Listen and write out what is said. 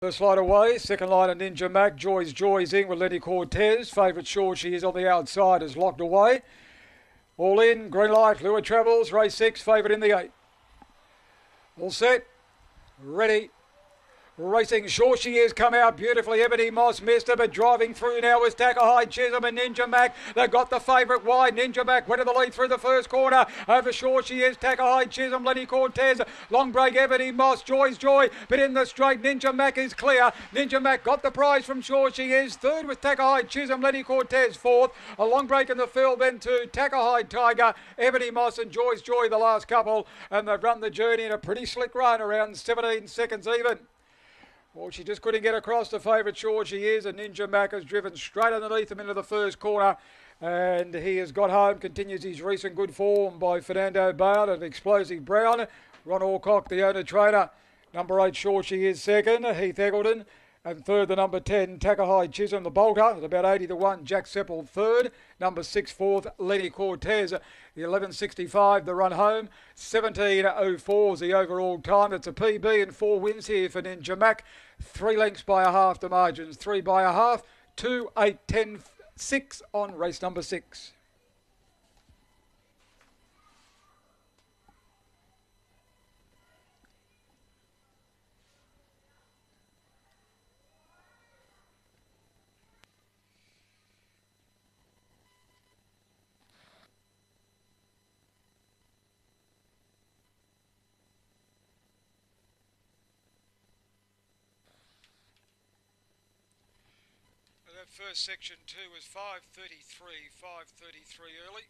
First line away, second line of Ninja Mac, Joy's Joy's in with Lenny Cortez. Favourite sure she is on the outside, is locked away. All in, green light, Lure Travels, race six, favourite in the eight. All set, ready, Racing sure she is come out beautifully. Ebony Moss missed her, but driving through now is High Chisholm and Ninja Mac. They've got the favourite wide. Ninja Mac went to the lead through the first corner. Over sure she is High Chisholm, Lenny Cortez, long break Ebony Moss, Joy's Joy, but in the straight Ninja Mac is clear. Ninja Mac got the prize from sure she is. Third with High Chisholm, Lenny Cortez fourth. A long break in the field then to High Tiger, Ebony Moss and Joy's Joy the last couple, and they've run the journey in a pretty slick run around 17 seconds even. Well, she just couldn't get across the favourite sure she is, and Ninja Mac has driven straight underneath him into the first corner. And he has got home, continues his recent good form by Fernando Bale and Explosive Brown. Ron Alcock, the owner trainer. Number eight, sure she is second. Heath Eggleton and third, the number 10, Takahai Chisholm, the bolter, at about 80 to 1. Jack Seppel, third. Number six, fourth, Lenny Cortez. The 11.65, the run home. 17.04 is the overall time. It's a PB and four wins here for Ninja Mac. Three lengths by a half the margins. Three by a half. Two, eight, ten, six on race number six. First section two was 5.33, 5.33 early.